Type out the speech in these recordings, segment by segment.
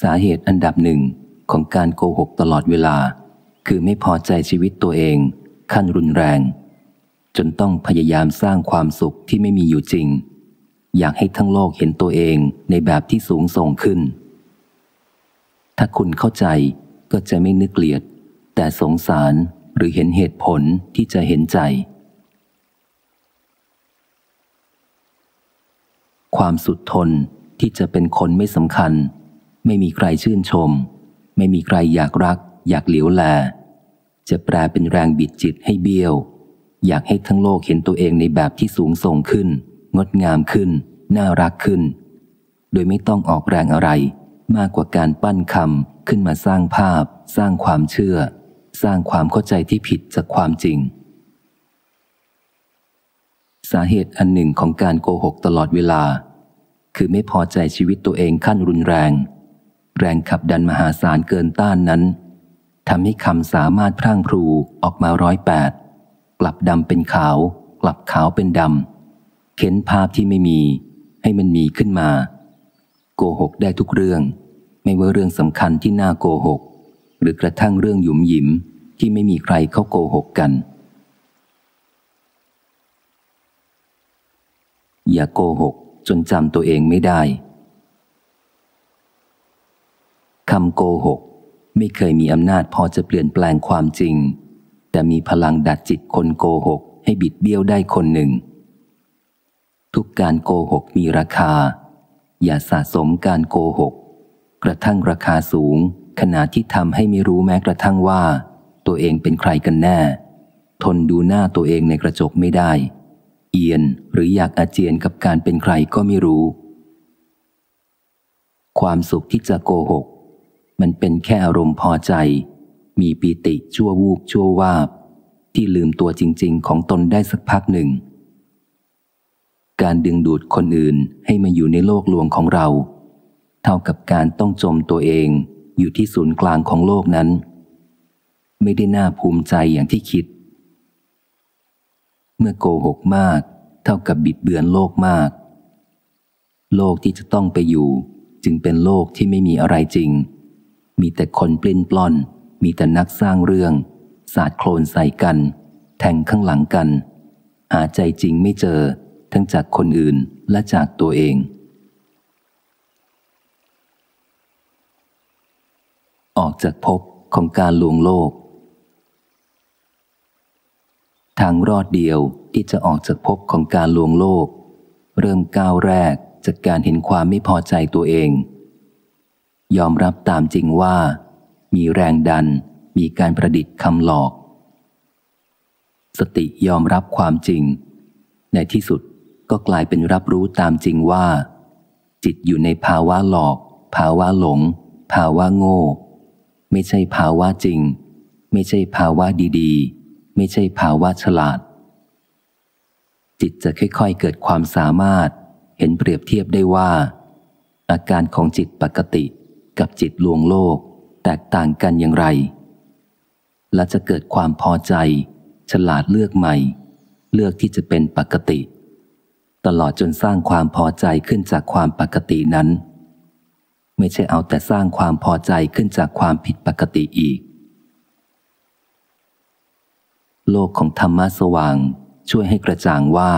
สาเหตุอันดับหนึ่งของการโกหกตลอดเวลา คือไม่พอใจชีวิตตัวเอง ขั้นรุนแรง จนต้องพยายามสร้างความสุขที่ไม่มีอยู่จริง อยากให้ทั้งโลกเห็นตัวเองในแบบที่สูงส่งขึ้น ถ้าคุณเข้าใจก็จะไม่นึกเกลียด แต่สงสารหรือเห็นเหตุผลที่จะเห็นใจ ความสุดทนที่จะเป็นคนไม่สำคัญ ไม่มีใครชื่นชม ไม่มีใครอยากรัก อยากเหลียวแล จะแปลเป็นแรงบิดจิตให้เบี้ยว อยากให้ทั้งโลกเห็นตัวเองในแบบที่สูงส่งขึ้น งดงามขึ้น น่ารักขึ้น โดยไม่ต้องออกแรงอะไร มากกว่าการปั้นคำขึ้นมาสร้างภาพ สร้างความเชื่อ สร้างความเข้าใจที่ผิดจากความจริง สาเหตุอันหนึ่งของการโกหกตลอดเวลา คือไม่พอใจชีวิตตัวเองขั้นรุนแรง แรงขับดันมหาศาลเกินต้านนั้นทำให้คำสามารถพร่างพรูออกมาร้อยแปดกลับดำเป็นขาว กลับขาวเป็นดำเข็นภาพที่ไม่มีให้มันมีขึ้นมา โกหกได้ทุกเรื่อง ไม่ว่าเรื่องสำคัญที่น่าโกหก หรือกระทั่งเรื่องหยุมหยิมที่ไม่มีใครเขาโกหกกัน อย่าโกหกจนจำตัวเองไม่ได้ คำโกหก ไม่เคยมีอำนาจพอจะเปลี่ยนแปลงความจริง แต่มีพลังดัดจิตคนโกหก ให้บิดเบี้ยวได้คนหนึ่ง ทุกการโกหกมีราคา อย่าสะสมการโกหก กระทั่งราคาสูง ขณะที่ทำให้ไม่รู้แม้กระทั่งว่า ตัวเองเป็นใครกันแน่ ทนดูหน้าตัวเองในกระจกไม่ได้ เอียนหรืออยากอาเจียนกับการเป็นใครก็ไม่รู้ความสุขที่จะโกหก มันเป็นแค่อารมณ์พอใจ มีปีติชั่ววูบชั่ววาบ ที่ลืมตัวจริง ๆ ของตนได้สักพักหนึ่ง การดึงดูดคนอื่นให้มาอยู่ในโลกลวงของเรา เท่ากับการต้องจมตัวเองอยู่ที่ศูนย์กลางของโลกนั้น ไม่ได้น่าภูมิใจอย่างที่คิด เมื่อโกหกมาก เท่ากับบิดเบือนโลกมาก โลกที่จะต้องไปอยู่ จึงเป็นโลกที่ไม่มีอะไรจริง มีแต่คนปลิ้นปล้อน มีแต่นักสร้างเรื่อง สาดโคลนใส่กัน แทงข้างหลังกัน หาใจจริงไม่เจอ ทั้งจากคนอื่นและจากตัวเอง ออกจากภพของการลวงโลก ทางรอดเดียวที่จะออกจากภพของการลวงโลก เริ่มก้าวแรกจากการเห็นความไม่พอใจตัวเอง ยอมรับตามจริงว่า มีแรงดัน มีการประดิษฐ์คำหลอก สติยอมรับความจริง ในที่สุดก็กลายเป็นรับรู้ตามจริงว่า จิตอยู่ในภาวะหลอก ภาวะหลง ภาวะโง่ ไม่ใช่ภาวะจริง ไม่ใช่ภาวะดีๆ ไม่ใช่ภาวะฉลาด จิตจะค่อยๆเกิดความสามารถ เห็นเปรียบเทียบได้ว่าอาการของจิตปกติ กับจิตลวงโลก แตกต่างกันอย่างไร และจะเกิดความพอใจ ฉลาดเลือกใหม่ เลือกที่จะเป็นปกติ ตลอดจนสร้างความพอใจขึ้นจากความปกตินั้น ไม่ใช่เอาแต่สร้างความพอใจขึ้นจากความผิดปกติอีก โลกของธรรมะสว่าง ช่วยให้กระจ่างว่า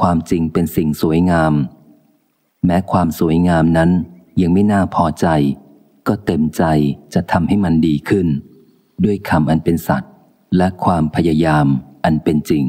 ความจริงเป็นสิ่งสวยงาม แม้ความสวยงามนั้น ยังไม่น่าพอใจ ก็เต็มใจจะทำให้มันดีขึ้น ด้วยคำอันเป็นสัตว์และความพยายามอันเป็นจริง